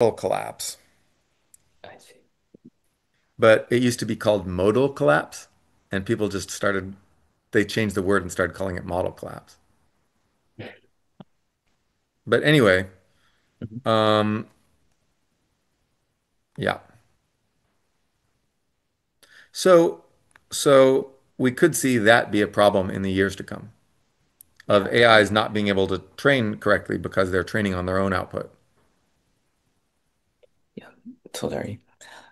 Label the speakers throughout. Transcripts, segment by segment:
Speaker 1: collapse,
Speaker 2: I see.
Speaker 1: but it used to be called modal collapse, and people just started, they changed the word and started calling it model collapse. But anyway,
Speaker 2: Mhm.
Speaker 1: um, yeah. So, so we could see that be a problem in the years to come of AIs not being able to train correctly because they're training on their own output.
Speaker 2: Totally.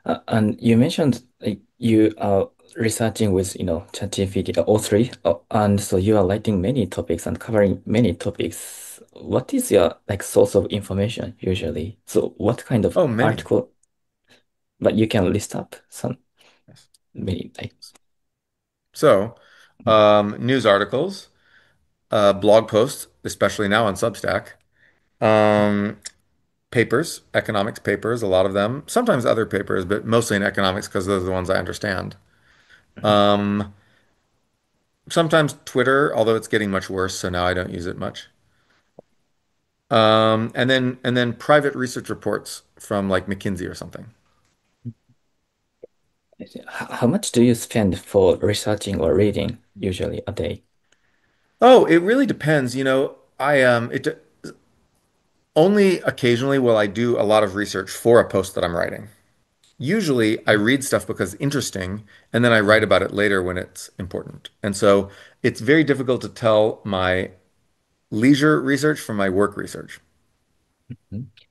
Speaker 2: Uh, and you mentioned like, you are researching with, you know, ChatGPT O3, uh, and so you are writing many topics and covering many topics. What is your like source of information usually? So what kind of
Speaker 1: Oh, many.
Speaker 2: article, but you can list up some
Speaker 1: Yes.
Speaker 2: many like
Speaker 1: So, um, news articles, uh, blog posts, especially now on Substack, um, papers, economics papers, a lot of them, sometimes other papers, but mostly in economics because those are the ones I understand. Um, sometimes Twitter, although it's getting much worse, so now I don't use it much. Um, and then and then private research reports from like McKinsey or something.
Speaker 2: How much do you spend for researching or reading usually a day?
Speaker 1: Oh, it really depends. You know, I um it only occasionally will I do a lot of research for a post that I'm writing. Usually I read stuff because it's interesting and then I write about it later when it's important. And so it's very difficult to tell my leisure research from my work research.
Speaker 2: Mhm.